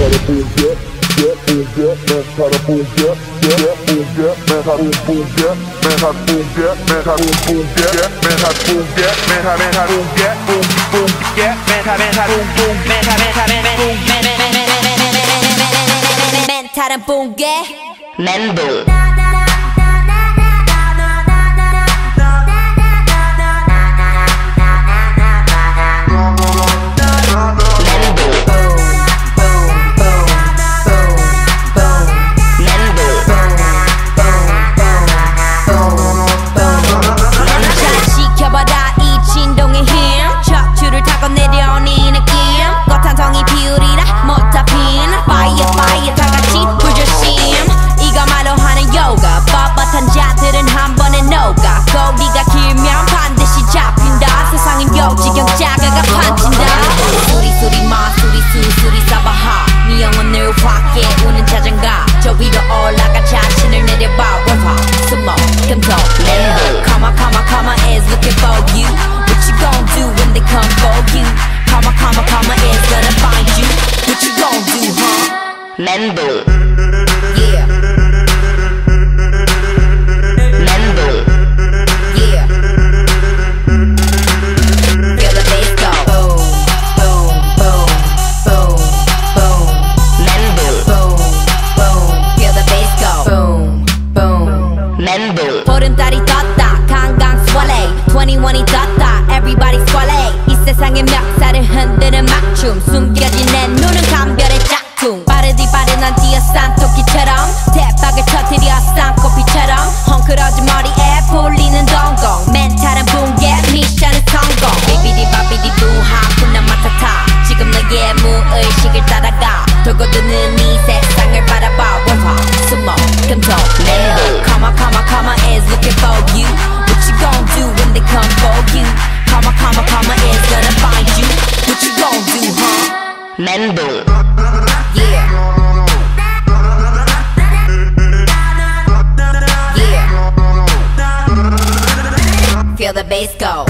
cara com o gap, gap com o gap, mexe cara com o gap, gap com o gap, mexe cara com o gap, mexe cara com o gap, mexe cara com o gap, mexe cara com o gap, mexe cara com o gap, boom boom gap, mexe cara mexe cara boom mexe cara mexe cara boom mexe cara boom gap, men boom. 위로 올라가 자신을 내려봐 come small, 감동, level Karma, karma, karma is looking for you. What you gon' do when they come for you? Karma, karma, karma is gonna find you. What you gon' do, huh? Mendel money, da da. Everybody's falling. 이 세상의 멱살을 흔드는 맞춤. 숨겨 then boom. Yeah. yeah. Feel the bass go.